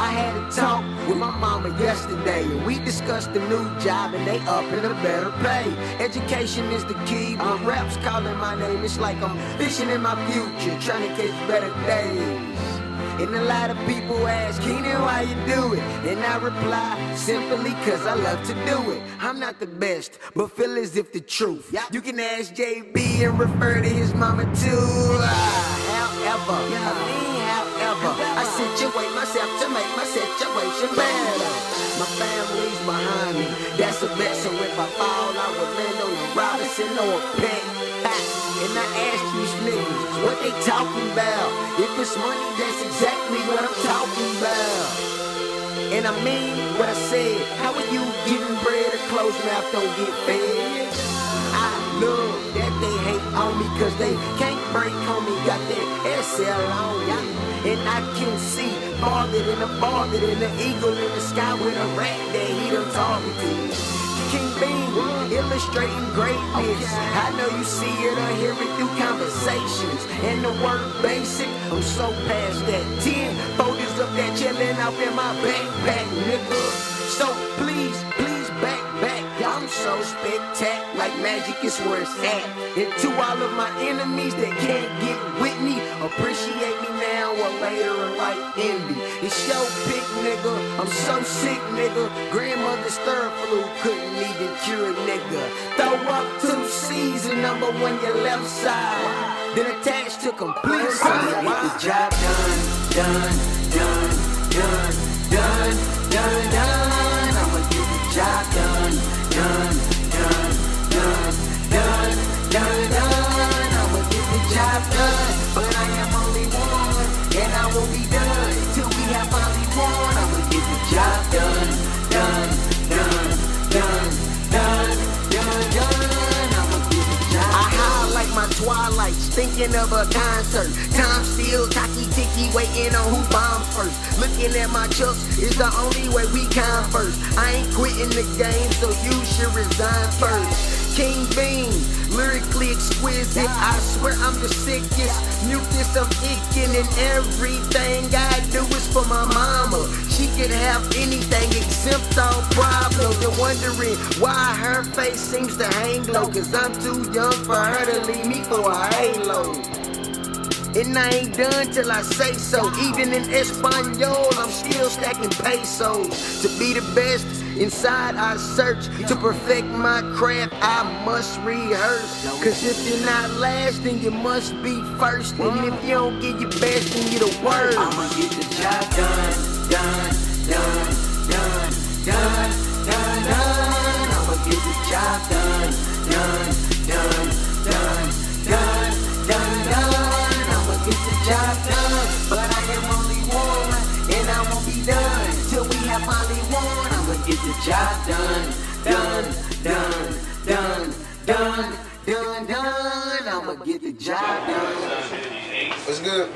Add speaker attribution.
Speaker 1: I had a talk with my mama yesterday, and we discussed the new job, and they up in a better pay. Education is the key, but raps calling my name. It's like I'm fishing in my future, trying to catch better days. And a lot of people ask, Keenan, why you do it? And I reply, simply cause I love to do it. I'm not the best, but feel as if the truth. You can ask JB and refer to his mama too. Ah. Situation better. My family's behind me, that's a bet. So if I fall, I would land on a Robinson or a pet. And I ask these niggas what they talking about. If it's money, that's exactly what I'm talking about. And I mean what I said. How are you getting bread? A closed mouth don't get fed. I love they hate on me cause they can't break on me. Got that SL on me. And I can see farther than a farther than the eagle in the sky with a rat that he done targeted. Keen Bean, illustrating greatness. I know you see it or hear it through conversations. And the word basic, I'm so past that. Ten photos of that chilling out in my backpack, nigga. So please, please back back. I'm like magic is where it's at. And to all of my enemies that can't get with me, appreciate me now or later in life envy. It's your pick, nigga. I'm so sick, nigga. Grandmother's third flu couldn't even cure a nigga. Throw up two C's and number one your left side. Then attach to complete side. Get the job done, done, done, done, done, done, done. I'ma get the job done, but I am only one, and I won't be done till we have finally won. I'ma get the job done, done, done, done, done, done, done. I'ma get the job. I highlight my twilights, thinking of a concert. Time still cocky ticky, waiting on who bomb first. Looking at my chucks is the only way we converse. I ain't quitting the game, so you should resign first. Keen Bean, lyrically exquisite. I swear I'm the sickest. Mucus, I'm icking, and everything I do is for my mama. She can have anything exempt all problems. You're wondering why her face seems to hang low. Cause I'm too young for her to leave me for halo. And I ain't done till I say so. Even in Espanol, I'm still stacking pesos. To be the best, inside I search. To perfect my craft, I must rehearse. Cause if you're not last, then you must be first. And if you don't get your best, then you're the worst. Done, but I am only one, and I won't be done till we have finally won. I'ma get the job done, done, done, done, done, done, done. I'ma get the job done.
Speaker 2: What's good?